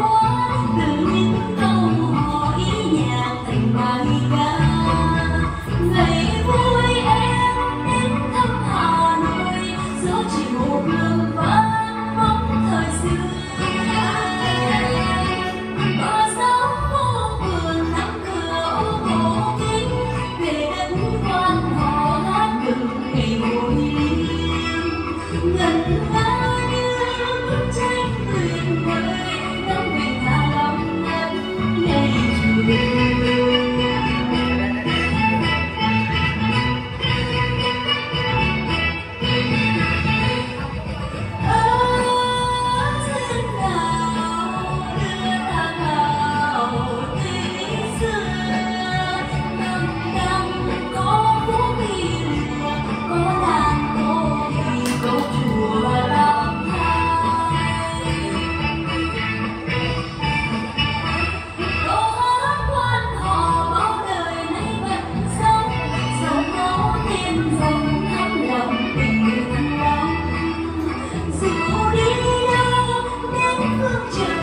我的梦境